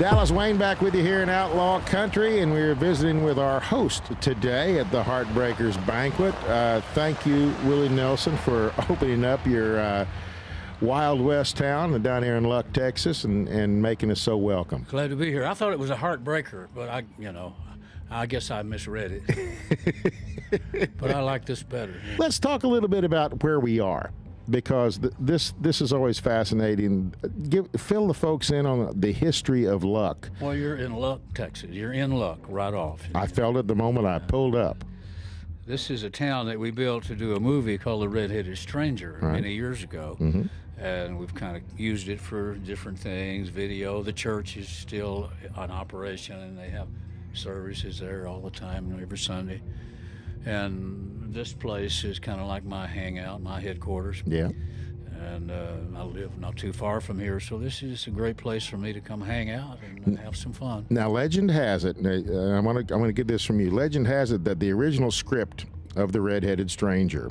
Dallas Wayne back with you here in Outlaw Country, and we're visiting with our host today at the Heartbreakers Banquet. Uh, thank you, Willie Nelson, for opening up your uh, Wild West town down here in Luck, Texas, and, and making us so welcome. Glad to be here. I thought it was a heartbreaker, but I, you know, I guess I misread it. but I like this better. Let's talk a little bit about where we are because th- this this is always fascinating. Give fill the folks in on the history of Luck. Well, you're in Luck, Texas. You're in Luck right off. I felt it the moment I pulled up. This is a town that we built to do a movie called The Red-Headed Stranger many years ago. Mm-hmm. And we've kind of used it for different things. Video. The church is still on operation, and they have services there all the time, every Sunday. And this place is kind of like my hangout, my headquarters. Yeah. and uh, I live not too far from here, so this is a great place for me to come hang out and have some fun. Now, legend has it. Uh, I want to. I want to get this from you. Legend has it that the original script of the Red-Headed Stranger,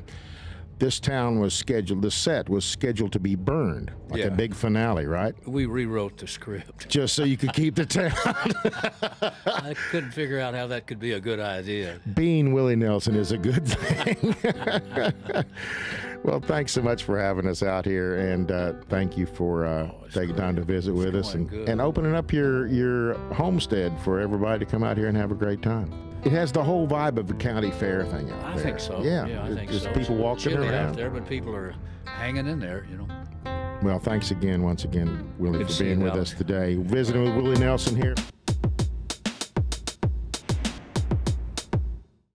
this town was scheduled. The set was scheduled to be burned, like a big finale, right? We rewrote the script. Just so you could keep the town. I couldn't figure out how that could be a good idea. Being Willie Nelson is a good thing. well, thanks so much for having us out here, and uh, thank you for uh, it's taking time to visit with us and, good. and opening up your your homestead for everybody to come out here and have a great time. It has the whole vibe of the county fair thing out I there. think so. Yeah, I it- think just so. people It's walking chilly around. out there, but people are hanging in there. You know. Well, thanks again, once again, Willie, Good for being with us today. Visiting with Willie Nelson here.